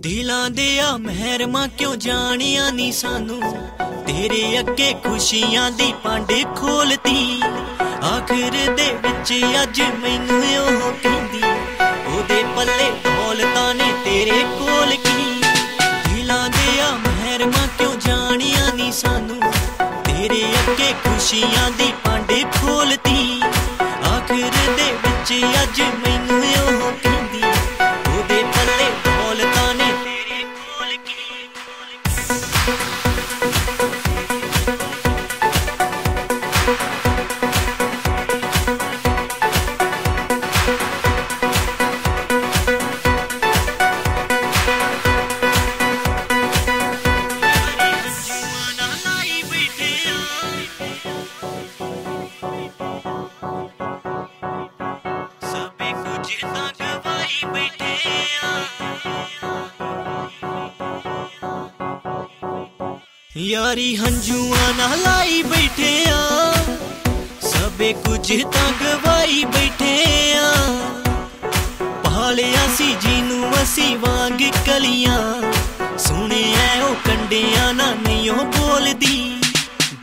ਦਿਲਾਂ ਦੇ ਆ ਮਹਿਰਮਾ ਕਿਉਂ ਜਾਣੀਆਂ ਨਹੀਂ ਸਾਨੂੰ? ਤੇਰੇ ਅੱਗੇ ਖੁਸ਼ੀਆਂ ਦੀ ਪਾਂਡੇ ਖੋਲਤੀ ਆਖਰ ਦੇ ਵਿੱਚ ਅੱਜ ਮੈਨੂੰ ਉਹ ਕਹਿੰਦੀ, ਉਹਦੇ ਪੱਲੇ ਦੌਲਤਾਂ ਨੇ ਤੇਰੇ ਕੋਲ ਕੀ? ਦਿਲਾਂ ਦੇ ਆ ਮਹਿਰਮਾ ਕਿਉਂ ਜਾਣੀਆਂ ਨਹੀਂ ਸਾਨੂੰ? ਤੇਰੇ ਅੱਗੇ ਖੁਸ਼ੀਆਂ ਦੀ ਪਾਂਡੇ ਖੋਲਤੀ ਆਖਰ ਦੇ ਵਿੱਚ ਅੱਜ ਮੈਨੂੰ ਉਹ ਯਾਰੀ ਹੰਝੂਆਂ ਨਾਲ ਲਾਈ ਬੈਠੇ ਆ ਸਭੇ ਕੁਝ ਤਾਂ ਗਵਾਈ ਬੈਠੇ ਆ ਪਾਲਿਆ ਸੀ ਜਿਹਨੂੰ ਅਸੀਂ ਵਾਂਗ ਕਲੀਆਂ। ਸੁਣਿਆ ਉਹ ਕੰਡਿਆਂ ਨਾ ਨਹੀਂ ਉਹ ਬੋਲਦੀ।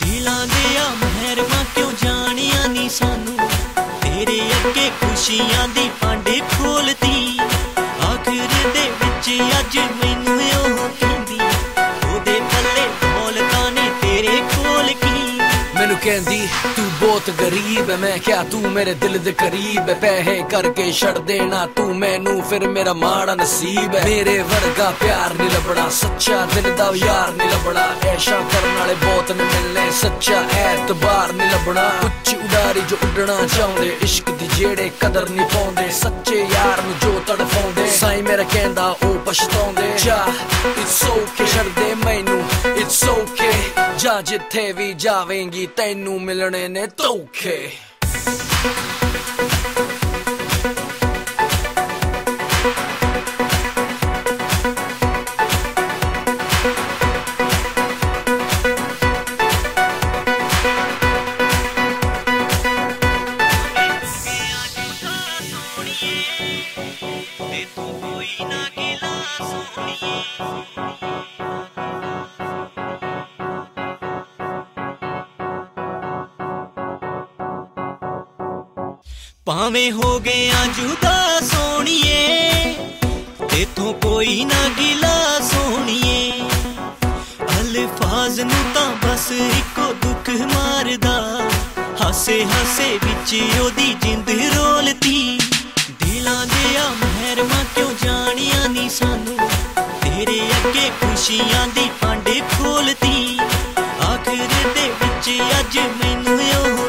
ਦਿਲਾਂ ਦੇ ਆ ਮਹਿਰਮਾ ਕਿਉਂ ਜਾਣੀਆਂ ਨਹੀਂ ਸਾਨੂੰ? ਤੇਰੇ ਅੱਗੇ ਖੁਸ਼ੀਆਂ ਦੀ ਪਾਂਡੇ ਖੋਲਤੀ ਆਖਰ ਦੇ ਵਿੱਚ ਅੱਜ ਮੈਨੂੰ ਉਹ ਕਹਿੰਦੀ, ਤੂੰ ਬਹੁਤ ਗਰੀਬ ਹੈ ਮੈਂ ਕਿਹਾ, ਤੂੰ ਮੇਰੇ ਦਿਲ ਦੇ ਕਰੀਬ ਹੈ ਪੈਸੇ ਕਰਕੇ ਛੱਡ ਦੇਣਾ ਤੂੰ ਮੈਨੂੰ, ਫਿਰ ਮੇਰਾ ਮਾੜਾ ਨਸੀਬ ਹੈ ਮੇਰੇ ਵਰਗਾ ਪਿਆਰ ਨਹੀਂ ਲੱਭਣਾ, ਸੱਚਾ ਦਿਲ ਦਾ ਯਾਰ ਨਹੀਂ ਲੱਭਣਾ। ਐਸ਼ਾ ਕਰਨ ਵਾਲੇ ਬਹੁਤ ਨੇ ਮਿਲਨੇ ਸੱਚਾ ਐਤਬਾਰ ਨਹੀਂ ਲੱਭਣਾ। ਉੱਚੀ ਉਡਾਰੀ ਜੋ ਉੱਡਣਾ ਚਾਹੁੰਦੇ, ਇਸ਼ਕ ਦੀ ਜਿਹੜੇ ਕਦਰ ਨਹੀਂ ਪਾਉਂਦੇ, ਸੱਚੇ ਯਾਰ ਨੂੰ ਜੋ ਤੜਫਾਉਂਦੇ। ਸਾਈ ਮੇਰਾ ਕਹਿੰਦਾ, ਉਹ ਪਛਤਾਉਂਦੇ। ਜਾ ਇਟਸ ਓਕੇ ਛੱਡ ਦੇ ਮੈਨੂੰ ਇਟਸ ਓਕੇ ਜਾਂ ਜਿੱਥੇ ਵੀ ਜਾਵੇਂਗੀ ਤੈਨੂੰ ਮਿਲਣੇ ਨੇ ਧੋਖੇ। ਤੇ ਤੂੰ ਕੋਈ ਨਾ ਗਿਲਾ ਸੋਹਣੀਏ। ਭਾਵੇਂ ਹੋ ਗਿਆ ਜੁਦਾ ਸੋਹਣੀਏ ਤੇਥੋਂ ਕੋਈ ਨਾ ਗਿਲਾ ਸੋਹਣੀਏ ਅਲਫਾਜ਼ ਨੂੰ ਤਾਂ ਬਸ ਇੱਕੋ ਦੁੱਖ ਮਾਰਦਾ, ਹਾਸੇ ਹਾਸੇ ਵਿੱਚ ਉਹਦੀ ਜਿੰਦ ਰੋਲਦੀ। ਦਿਲਾਂ ਦੇ ਆ ਮਹਿਰਮਾ ਕਿਉਂ ਜਾਣੀਆਂ ਨਹੀਂ ਸਾਨੂੰ? ਤੇਰੇ ਅੱਗੇ ਖੁਸ਼ੀਆਂ ਦੀ ਪਾਂਡੇ ਖੋਲਦੀ। ਆਖਰ ਦੇ ਵਿੱਚ ਅੱਜ ਮੈਨੂੰ ਉਹ